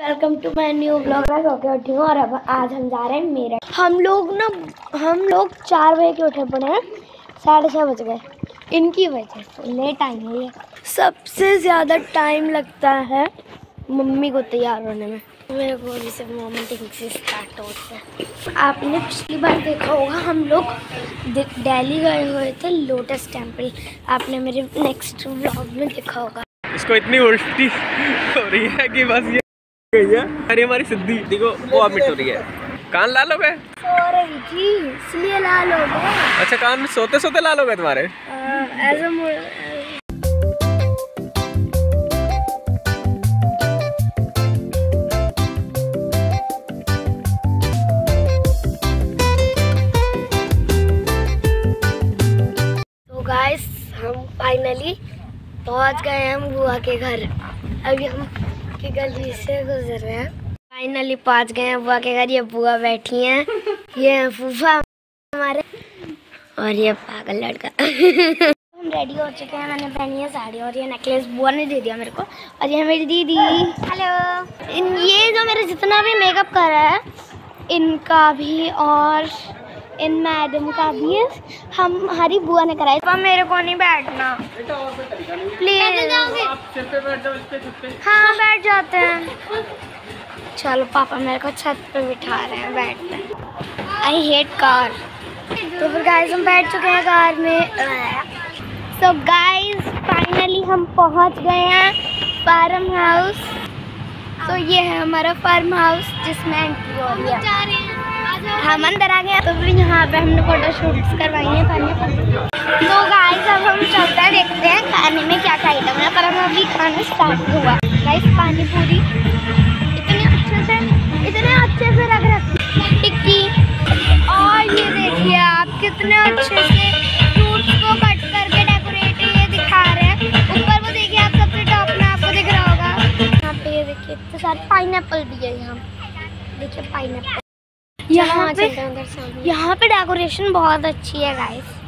Welcome to my new blog मैं सो उठी हूँ और अब आज हम जा रहे हैं मेरठ। हम लोग ना, हम लोग चार बजे के उठे पड़े हैं, साढ़े छः बज गए। इनकी वजह से लेट आई है ये। सबसे ज़्यादा टाइम लगता है मम्मी को तैयार होने में। मेरे को अभी से मोमेंटिंग से स्टार्ट होते हैं। आपने पिछली बार देखा होगा, हम लोग दिल्ली गए हुए थे लोटस टेंपल आपने मेरे नेक्स्ट ब्लॉग में देखा होगा। इसको इतनी उल्टी हो रही है कि बस ये अरे हमारी सिद्धि देखो वो मिट हो रही है। कान लाल हो गए? सो इसलिए लाल हो गए। अच्छा कान सोते सोते लाल हो गए तुम्हारे? तो गाइस हम फाइनली पहुँच गए हम बुआ के घर। अभी हम की गली से गुजर रहे हैं। फाइनली पहुँच गए हैं बुआ के घर ये बुआ बैठी हैं। ये फूफा हमारे। और ये पागल लड़का। हम रेडी हो चुके हैं, मैंने पहनी है साड़ी और ये नेकलेस बुआ ने दे दिया मेरे को। और ये मेरी दीदी। हेलो ये जो मेरे जितना भी मेकअप कर रहा है इनका भी और इन मैडम का भी है। हम हमारी बुआ ने कराया तो मेरे को नहीं बैठना। प्लीज़ हाँ बैठ जाते हैं। चलो पापा मेरे को छत पे बिठा रहे हैं बैठते हैं। आई हेट कार तो फिर गाइस हम बैठ चुके हैं कार में। तो गाइस फाइनली हम पहुँच गए हैं फार्म हाउस तो ये है हमारा फार्म हाउस जिसमें एंट्री हो रही है हम अंदर आ गए तो फिर यहाँ पे हमने फ़ोटो शूट्स करवाई है खाने पर तो गाइस अब हम चलते हैं, देखते हैं खाने में क्या क्या आइटम है, पर हम अभी खाना स्टार्ट हुआ। गाइस पानी पूरी। पाइन भी है यहाँ। देखिए पाइन यहाँ पे यहाँ पे डेकोरेशन बहुत अच्छी है गाइस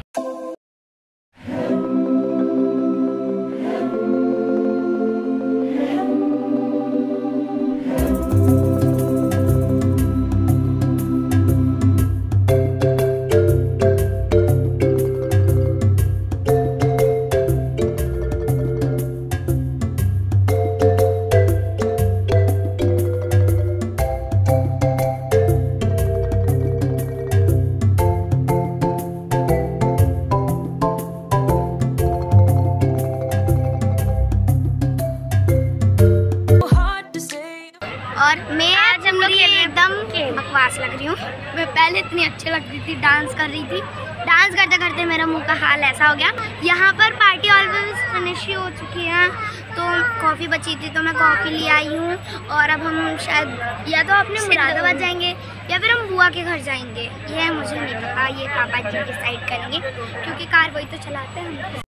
और मैं आज हम लोग एकदम बकवास लग रही हूँ। मैं पहले इतनी अच्छी लग रही थी डांस कर रही थी। डांस करते करते मेरा मुँह का हाल ऐसा हो गया। यहाँ पर पार्टी ऑलवेज फिनिश ही हो चुकी है तो कॉफ़ी बची थी तो मैं कॉफ़ी ले आई हूँ। और अब हम शायद या तो अपने मुरादाबाद जाएँगे या फिर हम बुआ के घर जाएँगे। ये मुझे नहीं पता ये पापा जी डिसाइड करेंगे क्योंकि कार वही तो चलाते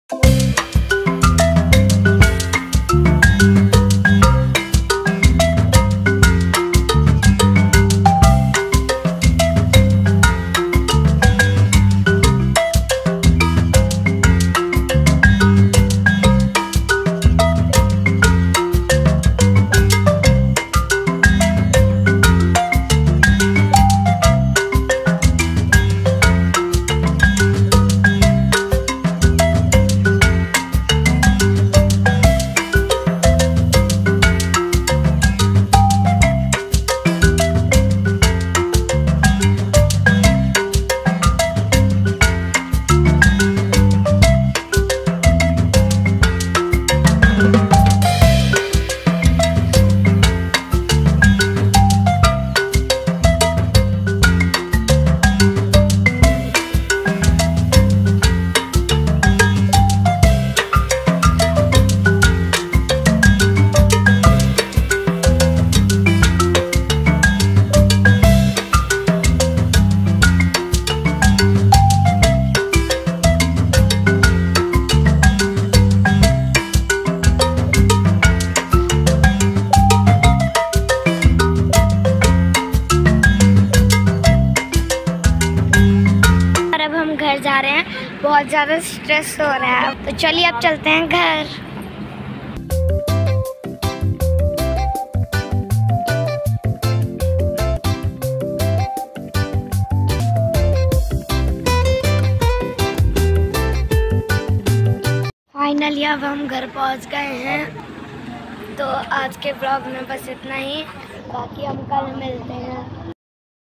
घर जा रहे हैं। बहुत ज़्यादा स्ट्रेस हो रहा है। तो चलिए अब चलते हैं घर। फाइनली अब हम घर पहुँच गए हैं। तो आज के ब्लॉग में बस इतना ही। बाकी हम कल मिलते हैं।